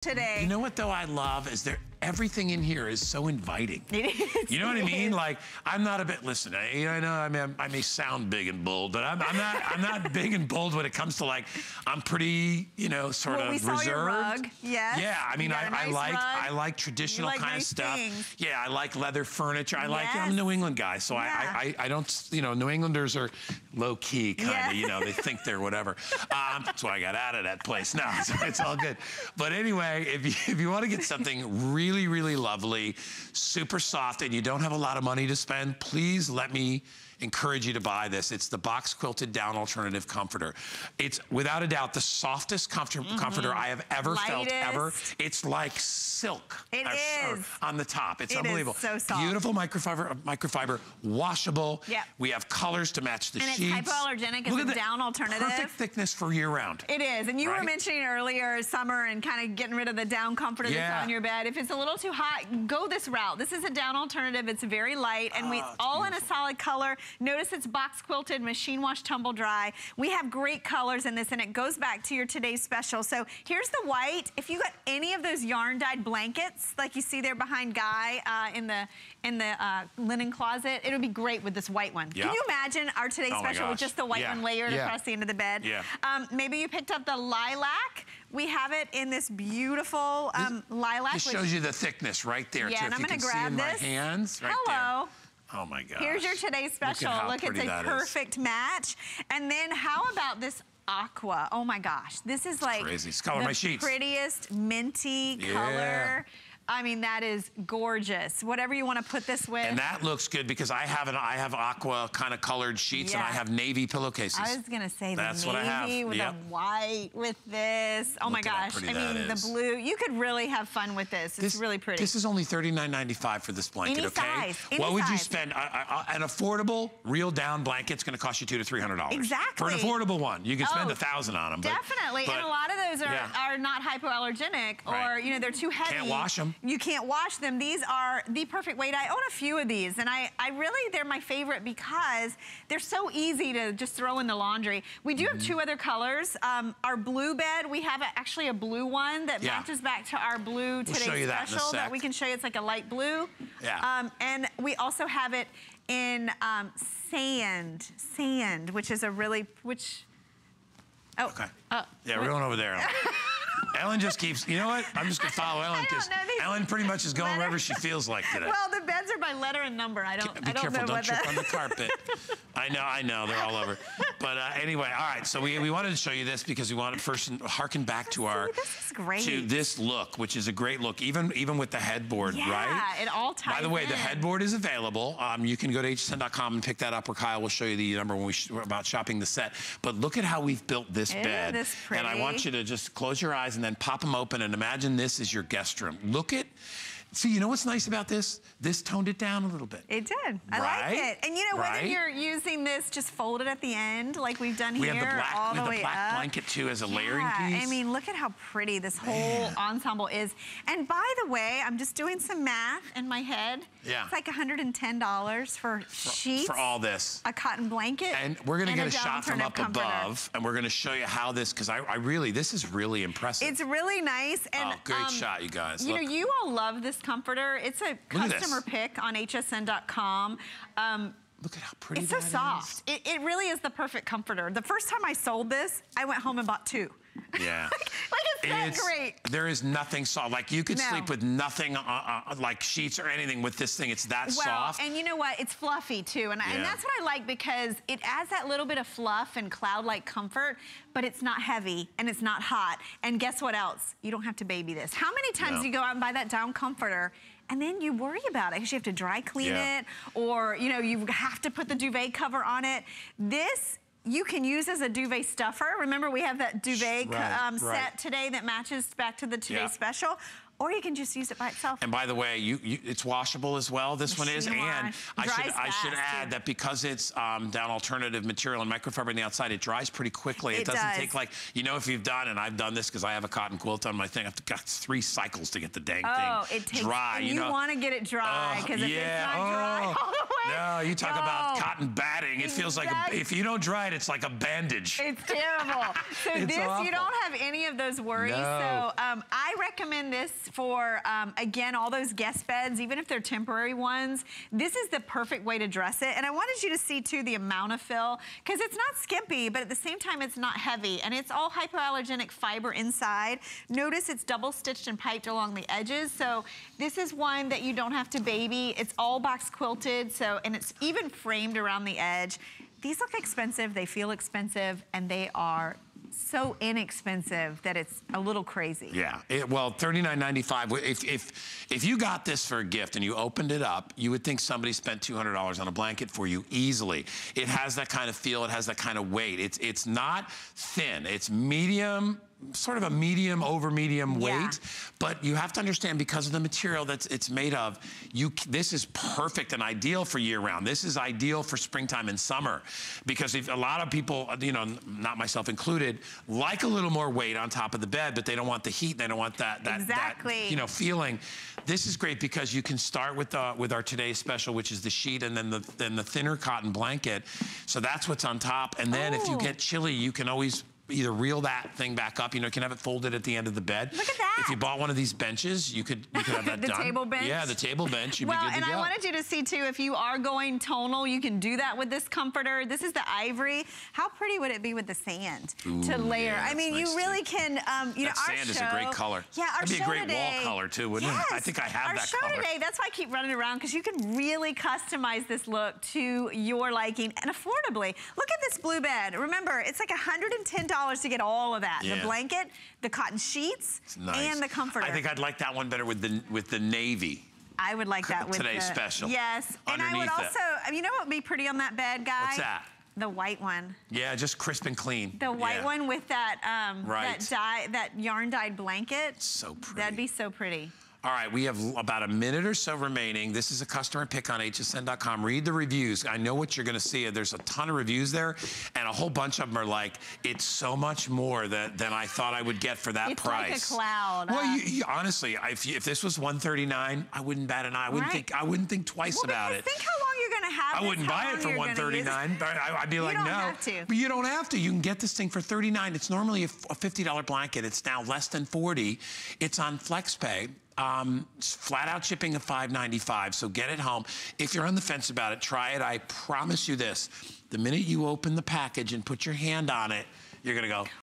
today. You know what though I love is there everything in here is so inviting. It is. You know what I mean? Like I'm not a bit. Listen, I, I know I mean I may sound big and bold, but I'm, I'm not. I'm not big and bold when it comes to like. I'm pretty, you know, sort well, of we saw reserved. Your rug. Yes. Yeah, I mean, I, nice I, like rug. I like traditional like kind nice of stuff. things. Yeah, I like leather furniture. I like. I'm a New England guy, so Yeah. I, I I don't. You know, New Englanders are low key kind of. Yeah. You know, they think they're whatever. Um, that's why I got out of that place. No, it's, it's all good. But anyway, if you, if you want to get something really, really really lovely, super soft, and you don't have a lot of money to spend, please let me encourage you to buy this. It's the box quilted down alternative comforter. It's without a doubt the softest comfort, mm-hmm. comforter I have ever felt ever. It's like silk. It or- or on the top. It's It is unbelievable. so soft. Beautiful microfiber, uh, microfiber, washable. Yep. We have colors to match the And it's hypoallergenic. It's Look a down alternative. Perfect thickness for year round. It is, and you were mentioning earlier summer and kind of getting rid of the down comforter Yeah. that's on your bed. If it's a little too hot, go this route. This is a down alternative. It's very light, and we Oh, it's all in a solid color. Notice it's box quilted, machine wash, tumble dry. We have great colors in this, and it goes back to your today's special. So here's the white. If you got any of those yarn dyed blankets, like you see there behind Guy uh, in the in the uh, linen closet, it would be great with this white one. Yeah. Can you imagine our today's Oh special with just the white Yeah. one layered Yeah. across the end of the bed? Yeah. Um, maybe you picked up the lilac. We have it in this beautiful um, lilac. This shows you the thickness right there. Yeah, too. and if I'm you gonna can grab this. my hands right Hello. there. Oh my gosh. Here's your today's Look at special. how Look, it's a that is. perfect match. And then how about this aqua? Oh my gosh, this is like crazy. It's the my sheets. prettiest minty Yeah. color. I mean, that is gorgeous. Whatever you want to put this with. And that looks good because I have an I have aqua kind of colored sheets and I have navy pillowcases. I was gonna say the navy what I have. with Yep. the white with this. Oh my Look how gosh! I mean, is. the blue. You could really have fun with this. It's really pretty. This is only $39.95 for this blanket, Any okay? size, any what would you size. spend? Uh, uh, an affordable, real down blanket's gonna cost you two to $300. Exactly. For an affordable one. You can spend Oh, a thousand on them. but- Definitely, but and a lot of those are, yeah. are not hypoallergenic or, Right. you know, they're too heavy. Can't wash 'em. You can't wash them. These are the perfect weight. I own a few of these, and I, I really, they're my favorite because they're so easy to just throw in the laundry. We do Mm-hmm. have two other colors. Um, our blue bed, we have a, actually a blue one that Yeah. matches back to our blue show today's you that special that we can show you. It's like a light blue. Yeah. Um, and we also have it in um, sand, sand, which is a really, which, oh. Okay. Oh, Yeah, what- we're going over there. Ellen. Just keeps, you know what? I'm just gonna follow Ellen because Ellen pretty much is going letter- wherever she feels like today. Well, the beds are by letter and number. I don't, Be I don't careful, know don't trip that on the carpet. I know, I know, they're all over. But uh, anyway, all right, so we, we wanted to show you this because we wanted first to harken back to our, this is great. to this look, which is a great look, even even with the headboard, Yeah, right? Yeah, it all ties By the way, the headboard is available. Um, you can go to hsn.com and pick that up, or Kyle will show you the number when we sh about shopping the set. But look at how we've built this Isn't bed. this and I want you to just close your eyes and then pop them open and imagine this is your guest room. Look at, see, you know what's nice about this? This toned it down a little bit. It did. I Right? like it. And you know, whether Right? you're using this just folded at the end, like we've done We here, have the black, all we the have the way black up. blanket too as a layering yeah, piece. I mean, look at how pretty this whole Man. ensemble is. And by the way, I'm just doing some math in my head. Yeah. It's like $110 for, sheets, for all this. a cotton blanket, And we're gonna get a shot from up comforter. above, and we're gonna show you how this, because I, I really, this is really impressive. It's really nice. And, Oh, great um, shot, you guys. You Look. know, you all love this comforter. It's a customer pick on hsn.com. Um, Look at how pretty it's so soft. It, it really is the perfect comforter. The first time I sold this, I went home and bought two. Yeah. like it's great. There is nothing soft. Like you could No. sleep with nothing, uh, uh, like sheets or anything with this thing. It's that Well, soft. and you know what? It's fluffy too, and, I- and that's what I like because it adds that little bit of fluff and cloud-like comfort, but it's not heavy and it's not hot. And guess what else? You don't have to baby this. How many times No. do you go out and buy that down comforter? And then you worry about it because you have to dry clean Yeah. it, or you know you have to put the duvet cover on it. This you can use as a duvet stuffer. Remember we have that duvet Right, um, right. set today that matches back to the today Yeah. special. Or you can just use it by itself. And by the way, you, you it's washable as well. This one is, Machine and. I should I should add too. that because it's um, down alternative material and microfiber on the outside, it dries pretty quickly. It, It doesn't does. take like you know if you've done, and I've done this because I have a cotton quilt on my thing. I've got three cycles to get the dang Oh, thing it takes, dry. you, you, know. want to get it dry because if yeah. it's not dry oh. No, you talk about cotton batting. It feels like a, if you don't dry it, it's like a bandage. It's terrible. So It's this, awful. you don't have any of those worries. No. So um, I recommend this for, um, again, all those guest beds, even if they're temporary ones. This is the perfect way to dress it. And I wanted you to see, too, the amount of fill, because it's not skimpy, but at the same time, it's not heavy. And it's all hypoallergenic fiber inside. Notice it's double stitched and piped along the edges. So this is one that you don't have to baby. It's all box quilted, so, and it's even framed around the edge. These look expensive, they feel expensive, and they are so inexpensive that it's a little crazy. Yeah. It, well, thirty-nine ninety-five. If if if you got this for a gift and you opened it up, you would think somebody spent two hundred dollars on a blanket for you easily. It has that kind of feel. It has that kind of weight. It's it's not thin. It's medium. Sort of a medium over medium Yeah. weight, but you have to understand because of the material that it's made of. You this is perfect and ideal for year round. This is ideal for springtime and summer, because if a lot of people, you know, not myself included, like a little more weight on top of the bed, but they don't want the heat. They don't want that that, Exactly. that you know feeling. This is great because you can start with uh, with our today's special, which is the sheet and then the then the thinner cotton blanket. So that's what's on top, and then if you Oh. get chilly, you can always either reel that thing back up. You know, you can have it folded at the end of the bed. Look at that. If you bought one of these benches, you could you could have that The done. table bench? Yeah, the table bench. You'd Well, be good and I wanted you to see too, if you are going tonal, you can do that with this comforter. This is the ivory. How pretty would it be with the sand to layer? yeah, I mean, that's you nice, really can, um, you That know, our sand is a great color. Yeah, our That'd be a show great wall today, color, too, wouldn't it? I think I have our that show color. today, that's why I keep running around because you can really customize this look to your liking and affordably. Look at this blue bed. Remember, it's like $110 to get all of that. Yeah. The blanket, the cotton sheets, nice. and the comforter. I think I'd like that one better with the with the navy. I would like that with Today's the, special. Yes, and I would Underneath it. also, uh, you know what would be pretty on that bed, guy? What's that? The white one. Yeah, just crisp and clean. The white Yeah. one with that um, Right. that dye, that yarn dyed blanket. So pretty. That'd be so pretty. All right, we have about a minute or so remaining. This is a customer pick on hsn.com. Read the reviews. I know what you're going to see. There's a ton of reviews there, and a whole bunch of them are like, "It's so much more that, than I thought I would get for that It's like a price." cloud, Well, huh? you, you- honestly, if, you- if this was 139, I wouldn't bat an eye. I wouldn't Right. think. I wouldn't think twice Well, about it. think how long you're gonna have I wouldn't buy it for you're gonna use it. 139. but I, I'd be like, don't no. have to. But you don't have to. You can get this thing for 39. It's normally a $50 blanket. It's now less than 40. It's on FlexPay. Um, it's flat out shipping of 5.95. So get it home. If you're on the fence about it, try it. I promise you this: the minute you open the package and put your hand on it, you're gonna go,